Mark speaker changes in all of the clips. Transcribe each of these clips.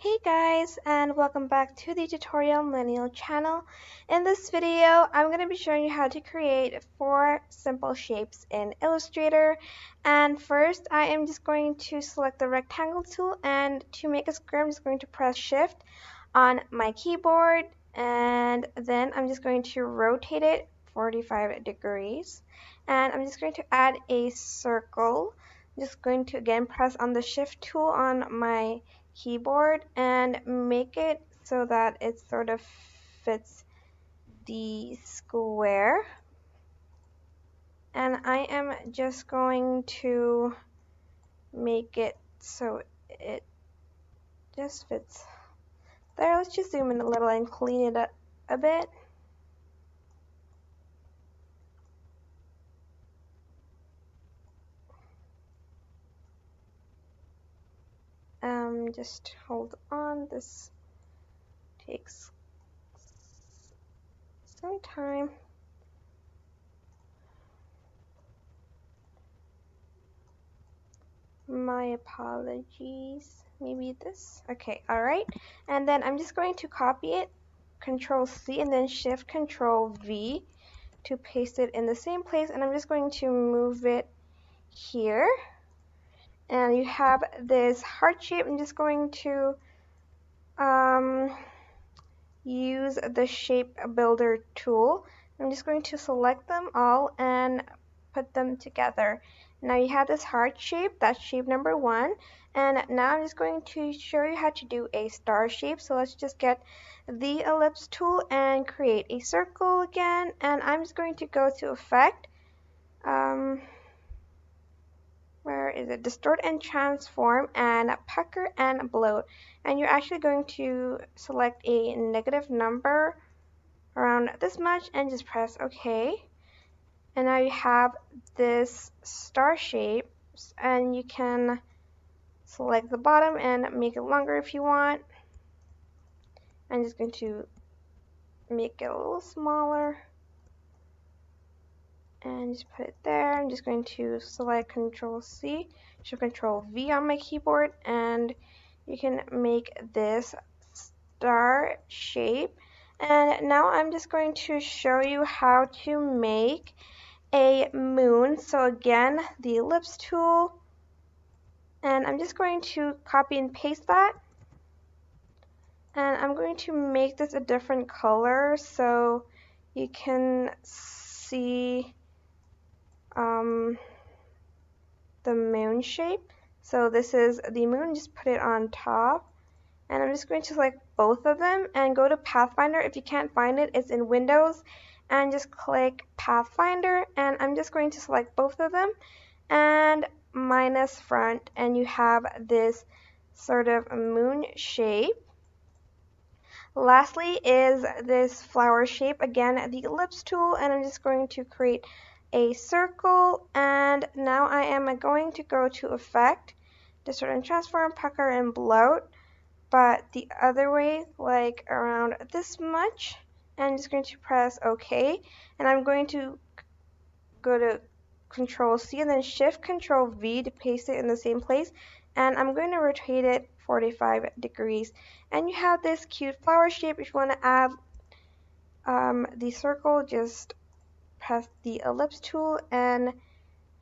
Speaker 1: Hey guys and welcome back to the tutorial millennial channel. In this video I'm going to be showing you how to create four simple shapes in Illustrator and first I am just going to select the rectangle tool and to make a square I'm just going to press shift on my keyboard and then I'm just going to rotate it 45 degrees and I'm just going to add a circle. I'm just going to again press on the shift tool on my keyboard and make it so that it sort of fits the square and I am just going to make it so it just fits there. Let's just zoom in a little and clean it up a bit. Just hold on. This takes some time. My apologies. Maybe this? Okay all right. And then I'm just going to copy it control C and then shift control V to paste it in the same place. And I'm just going to move it here and you have this heart shape. I'm just going to um, use the shape builder tool. I'm just going to select them all and put them together. Now you have this heart shape, that's shape number one. And now I'm just going to show you how to do a star shape. So let's just get the ellipse tool and create a circle again. And I'm just going to go to effect. Um, is it distort and transform and pucker and bloat. And you're actually going to select a negative number around this much and just press OK. And now you have this star shape and you can select the bottom and make it longer if you want. I'm just going to make it a little smaller and just put it there. I'm just going to select Control C, Shift Control V on my keyboard, and you can make this star shape. And now I'm just going to show you how to make a moon. So again, the ellipse tool, and I'm just going to copy and paste that. And I'm going to make this a different color so you can see um, the moon shape. So this is the moon, just put it on top. And I'm just going to select both of them and go to Pathfinder. If you can't find it, it's in Windows. And just click Pathfinder. And I'm just going to select both of them. And minus front. And you have this sort of moon shape. Lastly is this flower shape. Again, the ellipse tool. And I'm just going to create a circle and now I am going to go to effect. Distort and transform pucker and bloat but the other way like around this much and I'm just going to press OK and I'm going to go to control C and then shift control V to paste it in the same place and I'm going to rotate it 45 degrees. And you have this cute flower shape if you want to add um, the circle just press the ellipse tool and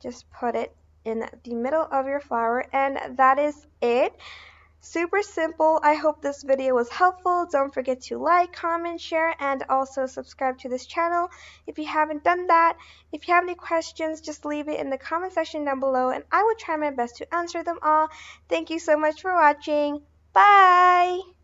Speaker 1: just put it in the middle of your flower and that is it. Super simple. I hope this video was helpful. Don't forget to like comment share and also subscribe to this channel. If you haven't done that if you have any questions just leave it in the comment section down below and i will try my best to answer them all. Thank you so much for watching. Bye